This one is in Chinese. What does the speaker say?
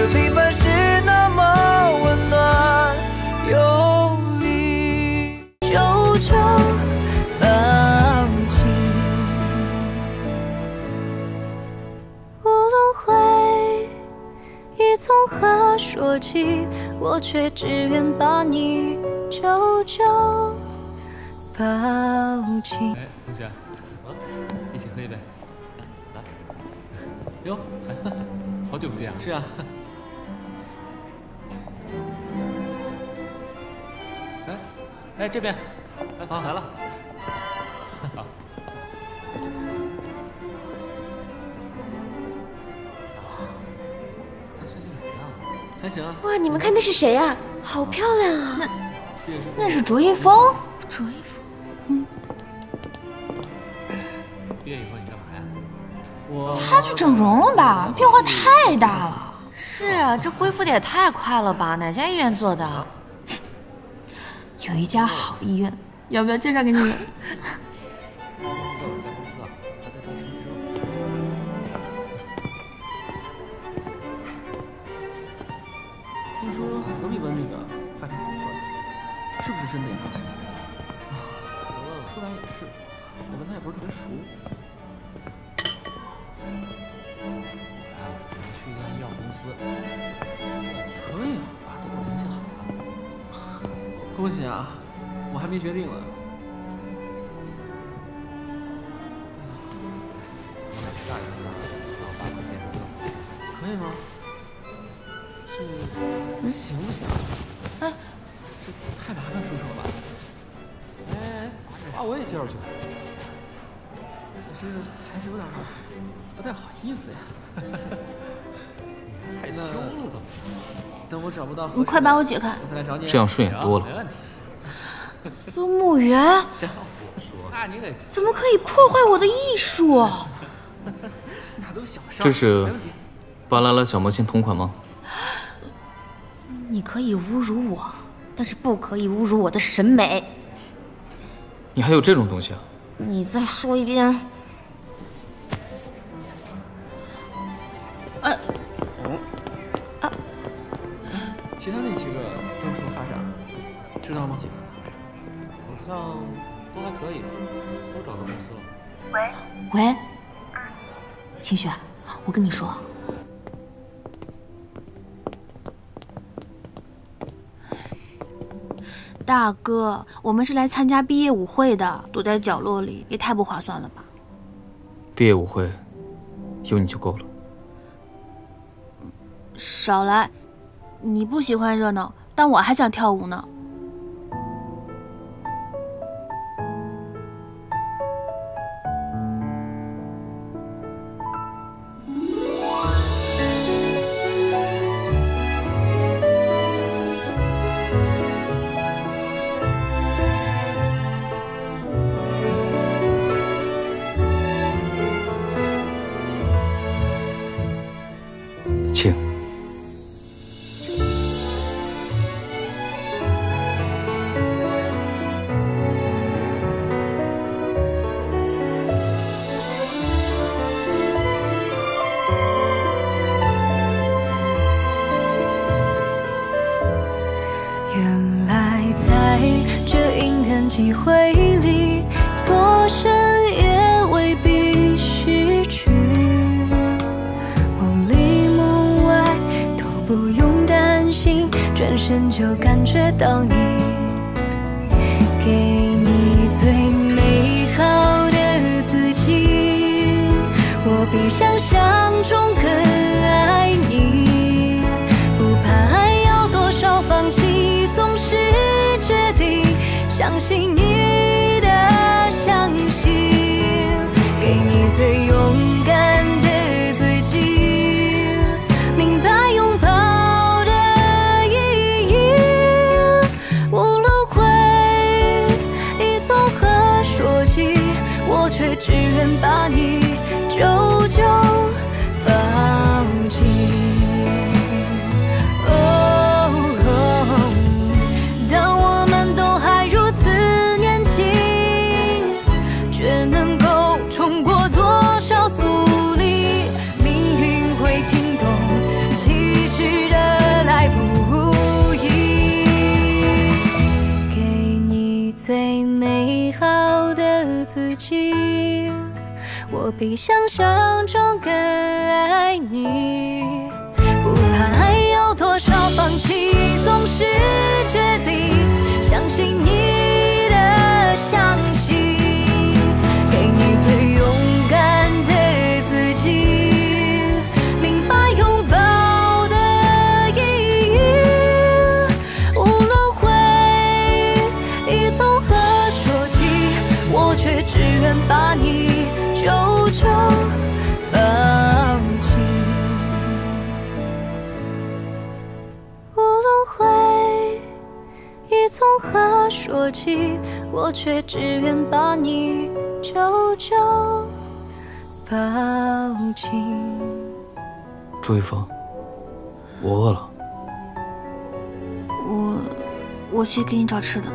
这平凡是那么温暖有力。久久放弃，无论回忆从何说起，我却只愿把你久久抱紧。哎，同学，一起喝一杯。来，哟，好久不见啊！是啊，哎，哎，这边，啊来了，好。最近怎么样？还行啊。哇，你们看那是谁啊？好漂亮啊！那那是卓一峰，卓一峰，嗯毕业以后你干嘛呀？我他去整容了吧？变化太大了。是啊，这恢复的也太快了吧？哪家医院做的？有一家好的医院，要不要介绍给你们？知道有一家公司啊，还在招新医生。听说隔壁班那个发展挺不错的，是不是真的呀？啊，说来也是，我跟他也不是特别熟。啊，准备去一家医药公司。恭喜啊，我还没决定呢。我俩去大医院，然后发个健康证。可以吗？这行不行啊？哎，这太麻烦叔叔了吧？哎哎，把我也介绍去。可是还是有点不太好意思呀。害羞了怎么？等我找不到合适的，你快把我解开！我再来找你。这样顺眼多了没。问题。苏沐园像我说，那你得怎么可以破坏我的艺术？那都小事。这是。巴啦啦小魔仙同款吗？你可以侮辱我，但是不可以侮辱我的审美。你还有这种东西啊？你再说一遍。其他那几个都有什么发展？知道吗？好像都还可以，都找到公司了。喂喂，秦雪，我跟你说，大哥，我们是来参加毕业舞会的，躲在角落里也太不划算了吧？毕业舞会有你就够了。少来，你不喜欢热闹，但我还想跳舞呢。请。因缘际会里，错身也未必失去。梦里梦外都不用担心，转身就感觉到你，给只愿把你久久。比想象中更爱你。不怕爱有多少放弃，总是决定相信你的相信，给你最勇敢的自己，明白拥抱的意义。无论回忆从何说起，我却只愿把你久久抱紧。无论回忆从何说起，我却只愿把你久久抱紧。朱一峰，我饿了。我我去给你找吃的。